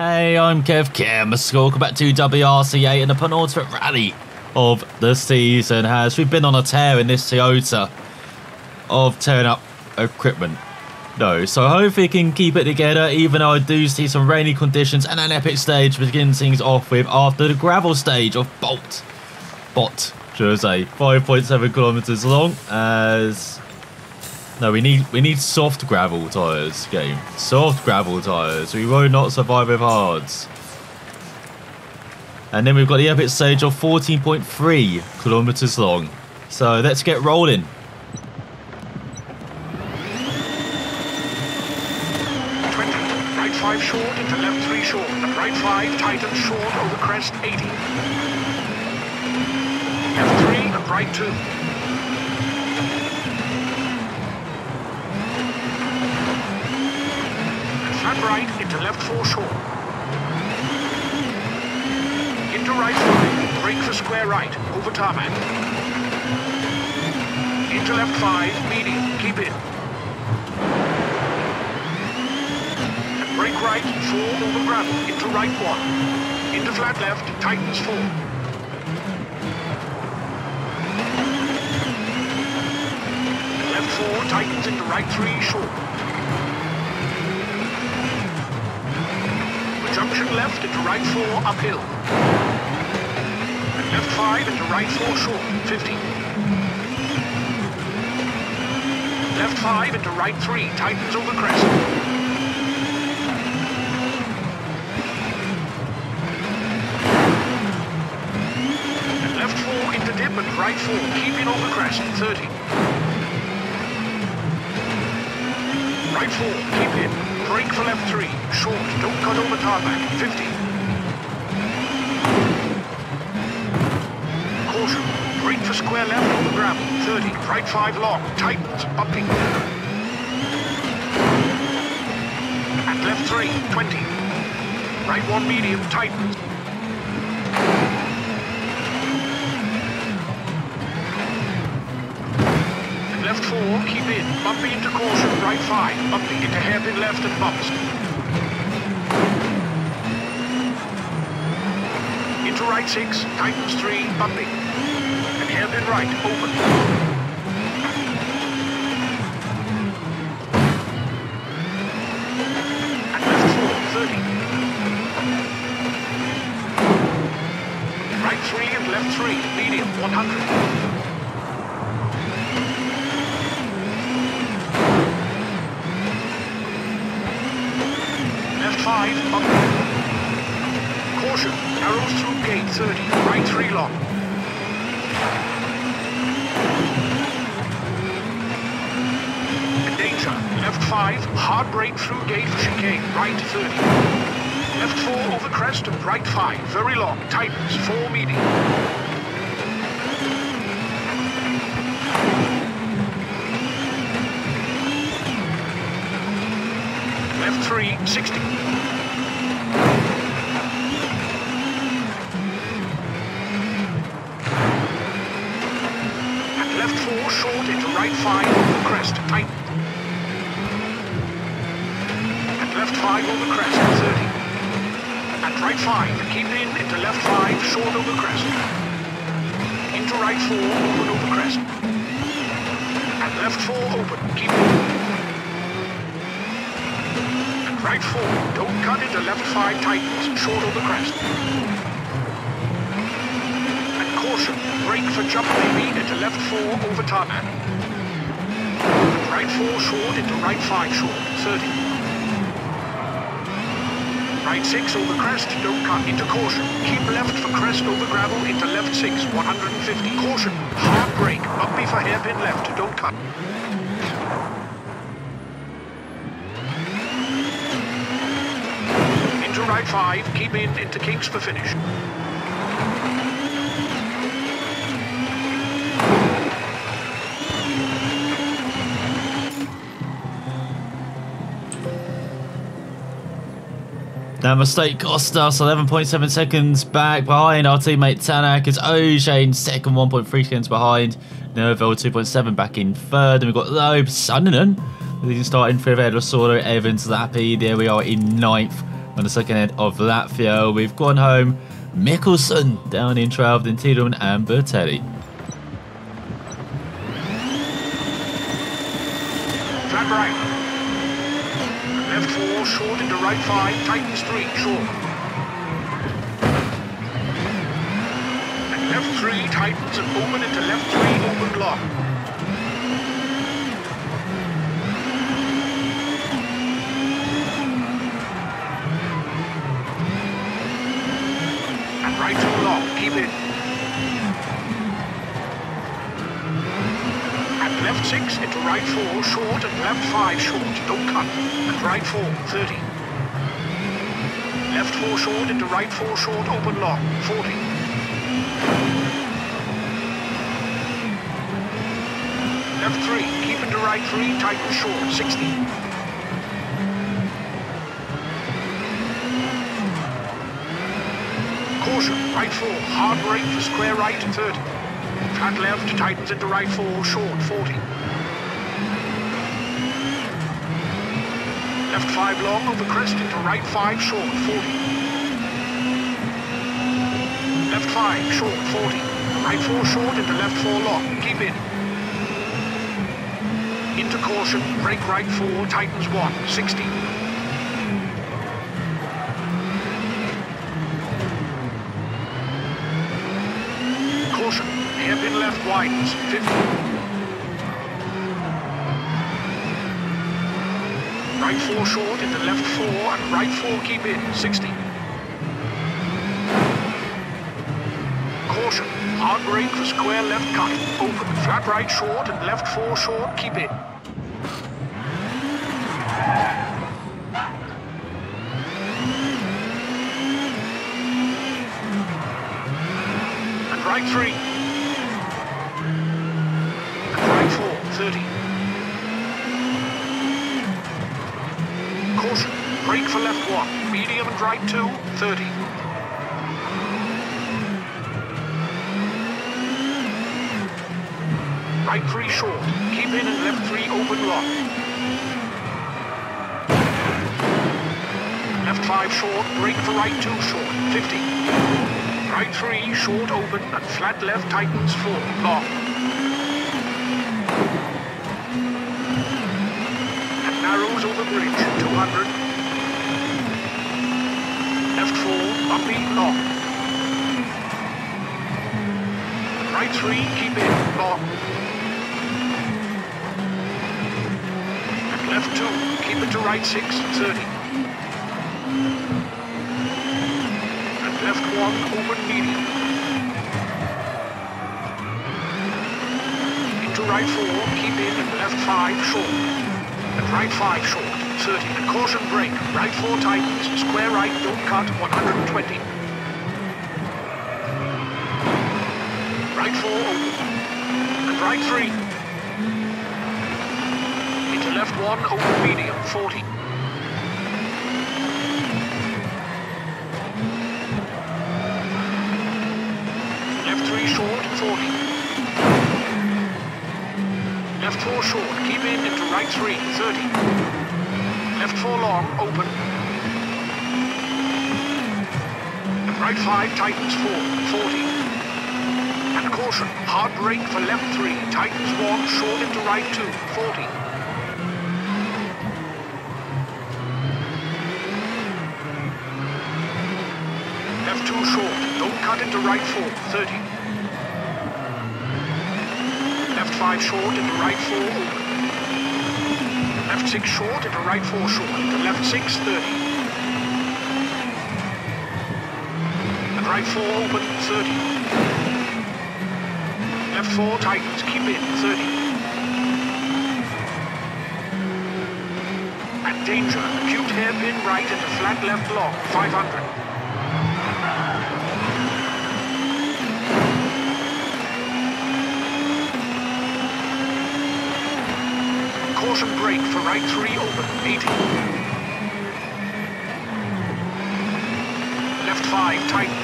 Hey, I'm Kev Kim. Welcome back to WRC8 and the penultimate rally of the season has we've been on a tear in this Toyota of tearing up equipment. No, so hopefully can keep it together even though I do see some rainy conditions and an epic stage to begin things off with after the gravel stage of Bolt. Bot, should I say. 5.7 kilometers long as no, we need we need soft gravel tyres, game. Soft gravel tyres. We will not survive with hards. And then we've got the epic stage of 14.3 kilometers long. So let's get rolling. Right 5 short into left 3 short. Right 5 tightens short over crest 80. Left 3 and right 2. Flat right into left 4 short. Into right 5. Brake for square right over tarmac. Into left 5, medium, keep it. Brake right, four over gravel, into right one. Into flat left, tightens four. Left four, tightens into right three, short. Junction left into right four, uphill. And left five into right four, short, 50. Left five into right three, tightens over crest. Left four into dip and right four, keeping on the crest, 30. Right four, keep in, brake for left three, short, don't cut over tarmac, 50. Caution, brake for square left over gravel, 30, right five long, tightens, bumping. And left three, 20. Right one medium, tightens. Left four, keep in. Bumping into caution, right five. Bumping into hairpin left and bumps. Into right six, tightens three, bumping. And hairpin right, open. And left four, 30. Right three and left three, medium, 100. 5, hard brake through gate chicane, right 30. Left 4 over crest and right 5, very long, tightens, 4 medium. Left 3, 60. Five tightens, short of the crest. And caution, brake for jump maybe into left four over tarmac. Right four short into right five short, 30. Right six over crest, don't cut into caution. Keep left for crest over gravel into left six, 150. Caution, hard brake, bumpy for hairpin left, don't cut. Right five, keep in into Kings for finish. That mistake cost us 11.7 seconds back behind our teammate Tanak as O'Shane second 1.3 seconds behind. Nerville 2.7 back in third. And we've got Loeb Sunderland. Leading start in fifth, Ed Lasordo, Evans, Lappi. There we are in ninth. On the second end of Latvia. We've gone home. Mikkelsen down in 12th, then Tiedemann and Bertelli. Flat right. Left four, short into right five, tightens three, short. And left three, tightens and open into left three, open long. And right too long, keep it. And left six into right four, short, and left five, short, don't cut. And right four, 30. Left four short into right four short, open long, 40. Left three, keep into right three, tighten short, 60. Caution, right four, hard break for square right, 30. Flat left, tightens into right four, short, 40. Left five long over crest into right five, short, 40. Left five, short, 40. Right four short into left four long, keep in. Into caution, brake right four, tightens one, 60. Caution, hairpin left widens, 50. Right four short in the left four and right four keep in, 60. Caution, hard brake for square left cut, open, flat right short and left four short, keep in. And right three. And right four, 30. Caution, brake for left one, medium and right two, 30. Right three short, keep in and left three open lock. Left five short, brake for right two short, 50. Right three, short open, and flat left tightens four, long. Narrows over bridge, 200. Left right three, keep long. And left two, keep it to right six, 30. And left one, open medium. Into right four, keep in and left five, short. And right five, short, 30. And caution brake, right four tightens, square right, don't cut, 120. Right four, open. And right three. Into left one, open medium, 40. Left three short, 40. Left four short, keep in into right three, 30. Left four long, open. Right five tightens four, 40. And caution, hard brake for left three, tightens one, short into right two, 40. Left two short, don't cut into right four, 30. Left five short into right four. Left six short into right four short, into left six, 30. And right four open, 30. Left four tightens, keep in, 30. And danger, acute hairpin right into flat left long, 500. Caution brake for right three open, 80. Left five tight.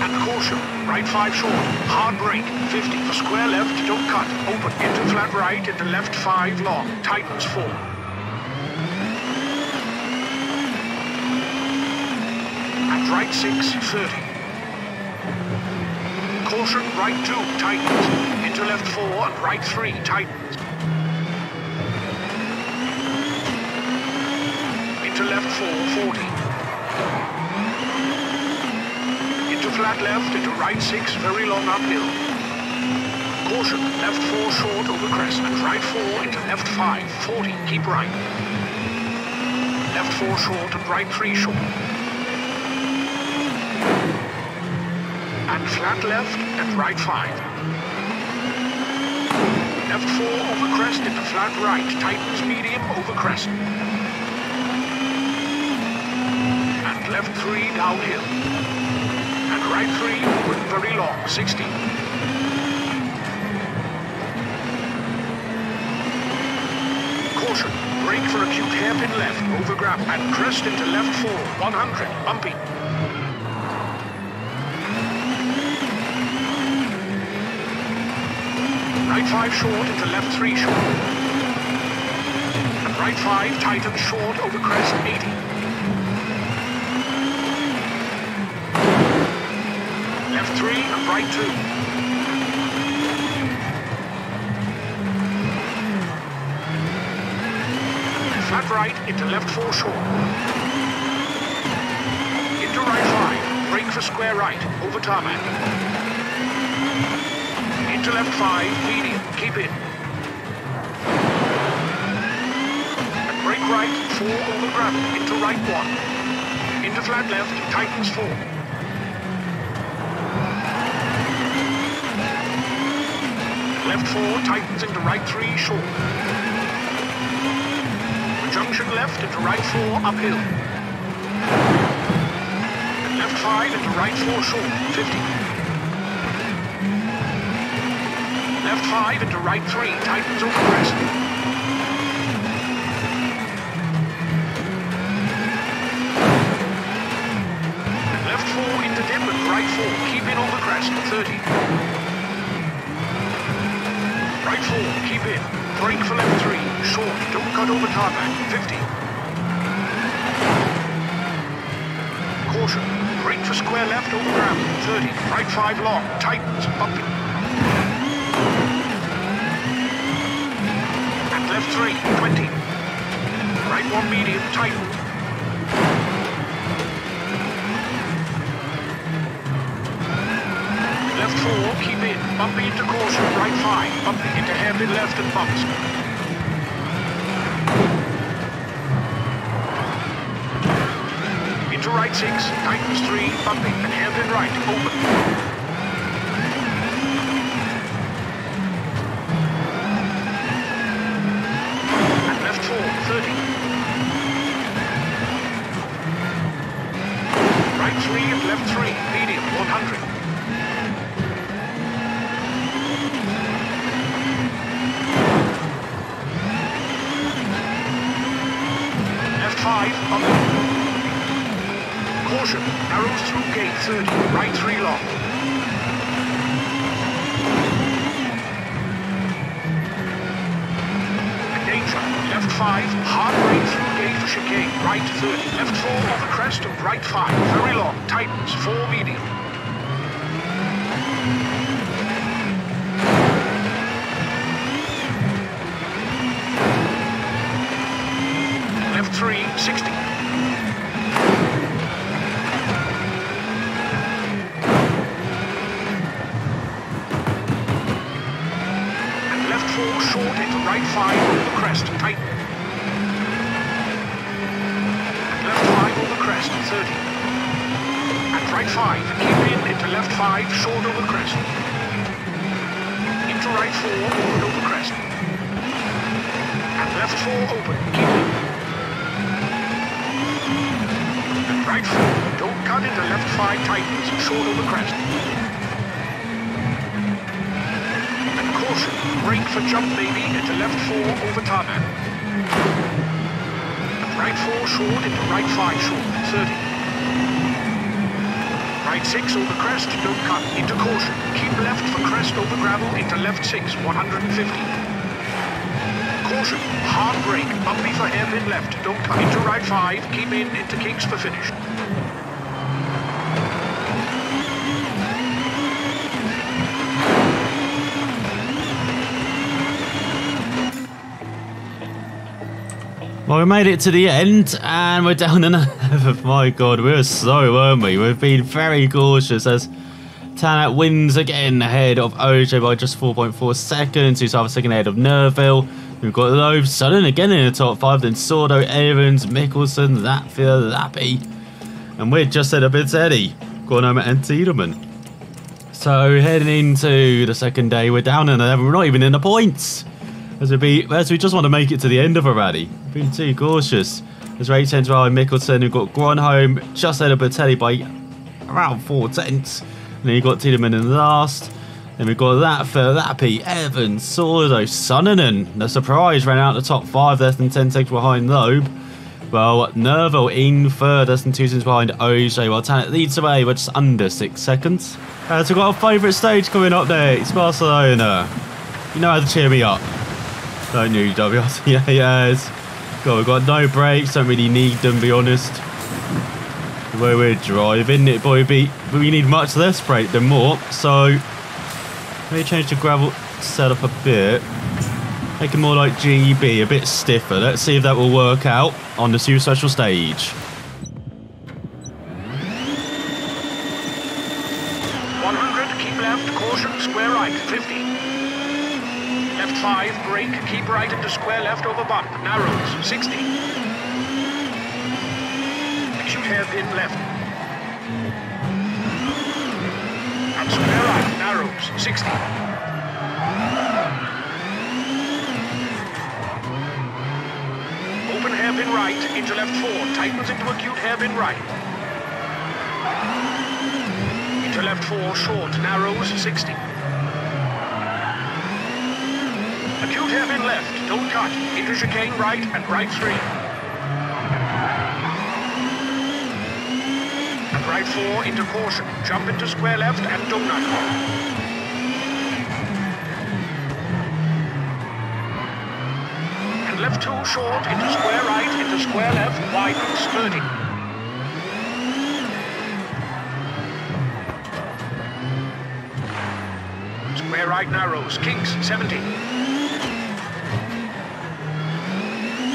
And caution, right five short, hard brake, 50 for square left, don't cut, open, into flat right, into left five long, tightens four. And right 6, 30. Caution, right 2, tightens. Into left 4 and right 3, tightens. Into left 4, 40. Into flat left, into right 6, very long uphill. Caution, left 4 short over crest and right 4 into left 5, 40, keep right. Left 4 short and right 3 short. And flat left and right 5. Left 4 over crest into flat right, tightens medium over crest. And left 3 downhill. And right 3 with very long, 60. Caution, brake for acute hairpin left, over grab, and crest into left 4, 100, bumpy. Right 5 short into left 3 short. And right 5 tighten short over crest 80. Left 3 right 2. Flat right into left 4 short. Into right 5. break for square right. Over tarmac. Into left 5. Medium. Keep in. And brake right. 4 over gravel. Into right 1. Into flat left. Tightens 4. Left 4 tightens into right 3 short. Junction left into right 4 uphill. Left 5 into right 4 short, 50. Left 5 into right 3, tightens over crest. Left 4 into dip and right 4, keep in over crest, 30. Right 4, keep in. Brake for left 3, short, don't cut over tarmac, 50. Caution, brake for square left over gravel, 30. Right 5 long, tightens, bumpy. And left 3, 20. Right 1 medium, tighten. Keep in. Bumpy into caution, right 5. Bumpy into hairpin left and bumps. Into right 6, tightens 3, bumpy, and hairpin right, open. 5 on the... Caution, arrows through gate 30, right 3 long. Danger, left 5, hard right through gate for chicane, right 30, left 4 on the crest of right 5, very long, tightens, 4 medium. Left 4 short into right 5 over the crest, tighten. Left 5 over the crest, 30. And right 5, keep in into left 5, short over the crest. Into right 4, open over crest. And left 4 open, keep in. And right 4, don't cut into left 5 tightens, short over crest. Caution, brake for jump maybe into left 4 over tarmac. Right 4 short into right 5 short, 30. Right 6 over crest, don't cut, into caution. Keep left for crest over gravel into left 6, 150. Caution, hard brake, bumpy for hairpin left, don't cut. Into right 5, keep in into kinks for finish. Well, we made it to the end, and we're down 11th. My God, we were slow, weren't we? We've been very cautious as Tanak wins again ahead of OJ by just 4.4 seconds. Who's half a second ahead of Nerville. We've got Loeb, Sudden again in the top five, then Sordo, Evans, Mikkelsen, Latfield, Lappi. And we're just at a bit Eddie, and Tiedemann. So heading into the second day, we're down 11. We're not even in the points. As we, as we just want to make it to the end of a rally. Being too cautious. There's eight tenths behind Mikkelsen. We've got Gronholm just ahead of Bertelli by around four tenths. And then you've got Tiedemann in the last. Then we've got that for Lappi, Evans, Sordo, Suninen. The surprise ran out the top five, less than 10 seconds behind Loeb. Well, Nerville in third, less than two seconds behind OJ, while Tanak leads away with just under six seconds. Uh, so we've got a favourite stage coming up there. It's Barcelona. You know how to cheer me up. Don't you, WRC? yes. God, we've got no brakes, don't really need them, be honest. The way we're driving, it boy be we need much less brake than more, so maybe change the gravel setup a bit. Make it more like GB, a bit stiffer. Let's see if that will work out on the super special stage. 100, keep left, caution, square right, 50. Left 5, brake, keep right into square left over bump, narrows, 60. Acute hairpin left. And square right, narrows, 60. Open hairpin right, into left 4, tightens into acute hairpin right. Into left 4, short, narrows, 60. Acute hairpin left, don't cut. Into chicane right and right 3. And right 4 into caution. Jump into square left and donut. And left 2 short into square right, into square left, widens 30. Square right narrows, kinks 70.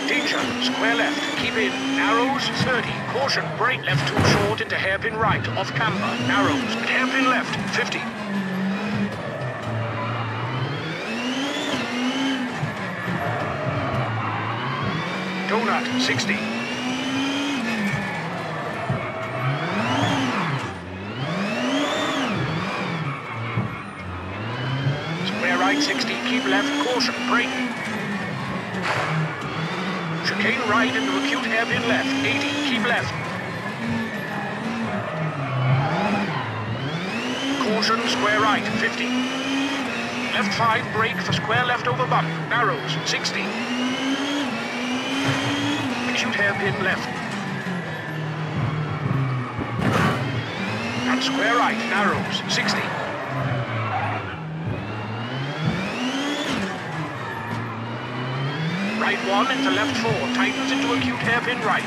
Danger, square left, keep in, narrows 30. Caution, brake left too short into hairpin right, off camber, narrows, hairpin left, 50. Donut, 60. Square right 60, keep left, caution, brake. Chicane right into acute hairpin left, 80, keep left. Caution, square right, 50. Left 5, brake for square left over bump, narrows, 60. Acute hairpin left. And square right, narrows, 60. Right one into left four, tightens into acute hairpin right.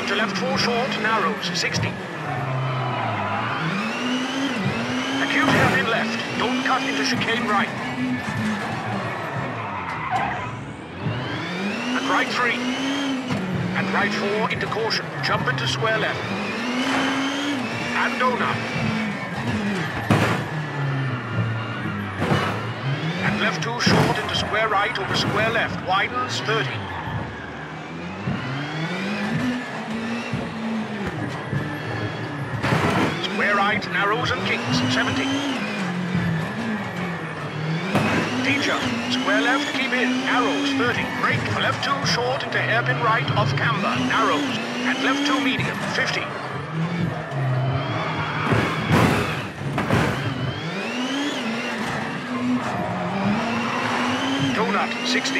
Into left four short, narrows, 60. Acute hairpin left, don't cut into chicane right. And right three. And right four into caution, jump into square left. And donut. Left two short into square right over square left, widens 30. Square right, narrows and kinks, 70. Teacher, square left, keep in, narrows, 30. Brake left two short into hairpin right off camber, narrows. And left two medium, 50. 60.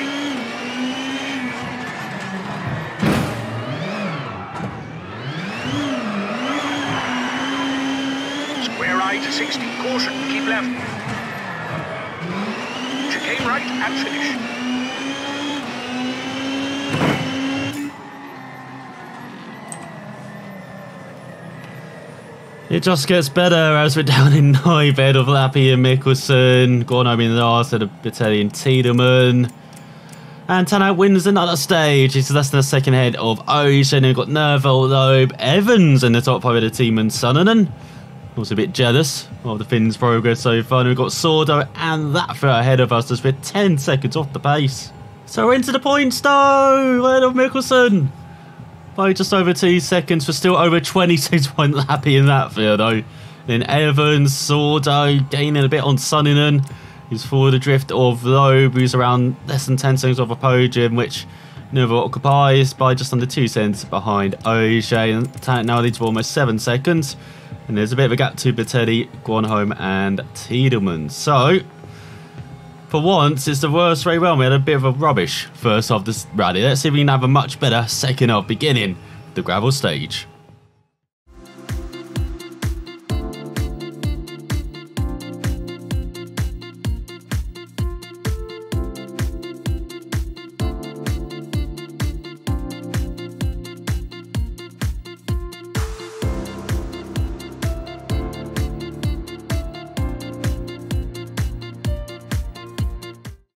Square right, 60. Caution, keep left. Chicane right and finish. It just gets better as we're down in ninth bed of Lappi and last, and Bertelli and Tiedemann. And Tannout wins another stage. He's less than a second ahead of Ocean. We've got Nerval, Loeb, Evans in the top five of the team, and Sunderland. Also a bit jealous of the Finns' progress so far. And we've got Sordo and that ahead of us as we're 10 seconds off the pace. So we're into the points though, ahead of Mikkelsen? By just over two seconds, we're still over 26 point happy in that field though. Then Evans, Sordo gaining a bit on Sunderland. He's forward drift of Loeb, who's around less than 10 seconds off a podium, which Nerval occupies by just under two seconds behind O'Shea. And now leads for almost seven seconds. And there's a bit of a gap to Bertelli, Gronholm, and Tiedemann. So, for once, it's the worst way round. We had a bit of a rubbish first half of this rally. Let's see if we can have a much better second half beginning the gravel stage.